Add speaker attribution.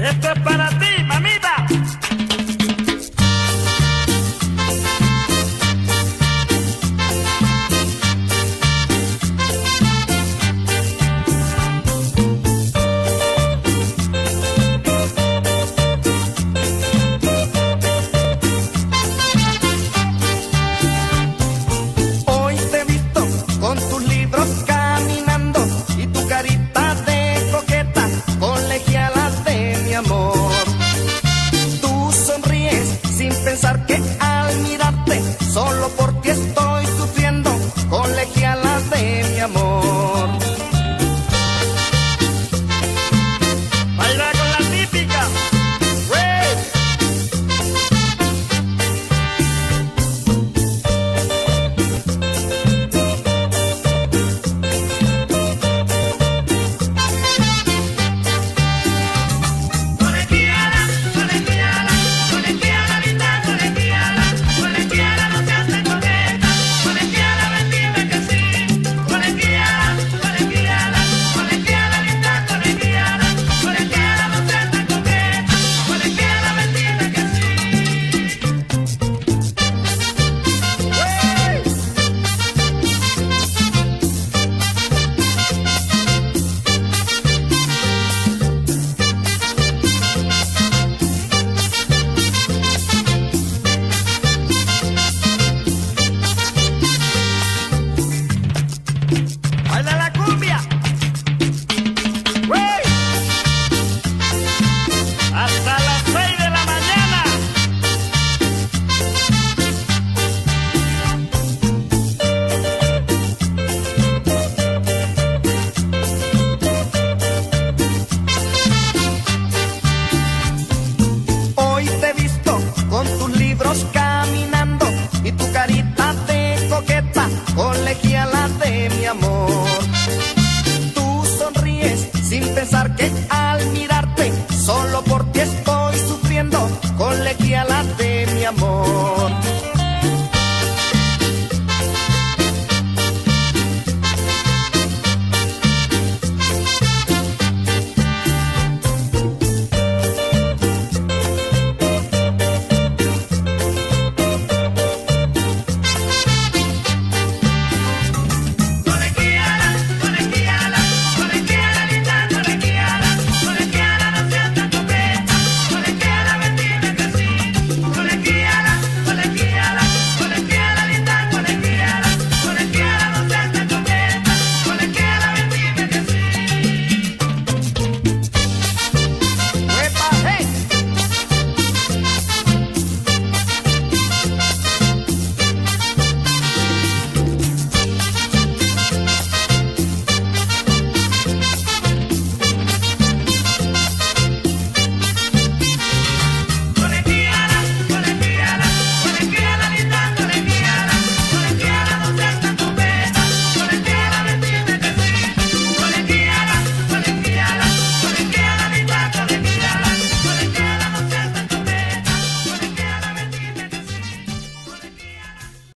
Speaker 1: Esto es para ti.
Speaker 2: pensar que al mirarte solo por ti estoy sufriendo, colegiala de mi amor. colegiala de mi amor.